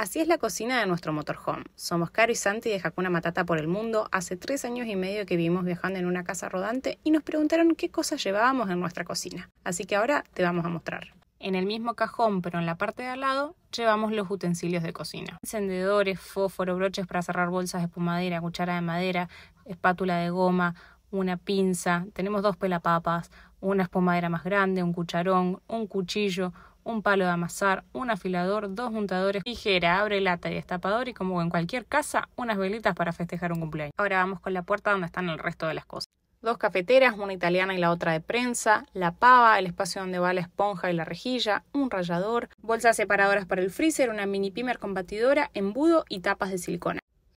Así es la cocina de nuestro motorhome. Somos Caro y Santi de Hakuna Matata por el mundo. Hace tres años y medio que vivimos viajando en una casa rodante y nos preguntaron qué cosas llevábamos en nuestra cocina. Así que ahora te vamos a mostrar. En el mismo cajón, pero en la parte de al lado, llevamos los utensilios de cocina. Encendedores, fósforo, broches para cerrar bolsas de espumadera, cuchara de madera, espátula de goma, una pinza, tenemos dos pelapapas, una espumadera más grande, un cucharón, un cuchillo, un palo de amasar, un afilador, dos untadores, tijera, abre lata y destapador y como en cualquier casa, unas velitas para festejar un cumpleaños. Ahora vamos con la puerta donde están el resto de las cosas. Dos cafeteras, una italiana y la otra de prensa, la pava, el espacio donde va la esponja y la rejilla, un rallador, bolsas separadoras para el freezer, una mini pimer con batidora, embudo y tapas de silicona.